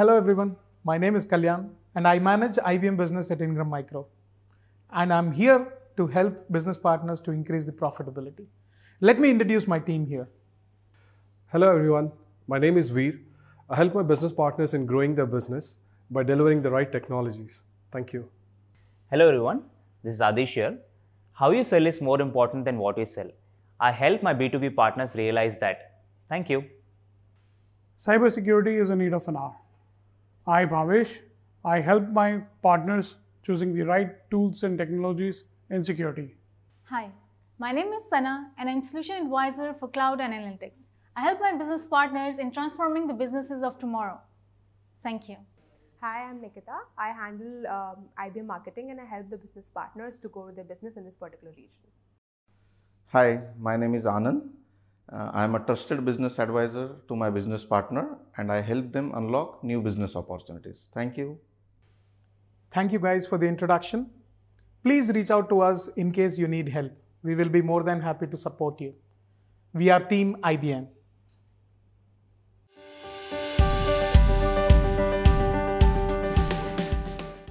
Hello everyone, my name is Kalyan and I manage IBM business at Ingram Micro. And I'm here to help business partners to increase the profitability. Let me introduce my team here. Hello everyone, my name is Veer. I help my business partners in growing their business by delivering the right technologies. Thank you. Hello everyone, this is Adish here. How you sell is more important than what you sell. I help my B2B partners realize that. Thank you. Cybersecurity is a need of an hour. I, Bhavesh, I help my partners choosing the right tools and technologies in security. Hi, my name is Sana and I'm Solution Advisor for Cloud Analytics. I help my business partners in transforming the businesses of tomorrow. Thank you. Hi, I'm Nikita. I handle um, IBM marketing and I help the business partners to grow their business in this particular region. Hi, my name is Anand. Uh, I am a trusted business advisor to my business partner and I help them unlock new business opportunities. Thank you. Thank you guys for the introduction. Please reach out to us in case you need help. We will be more than happy to support you. We are Team IBM.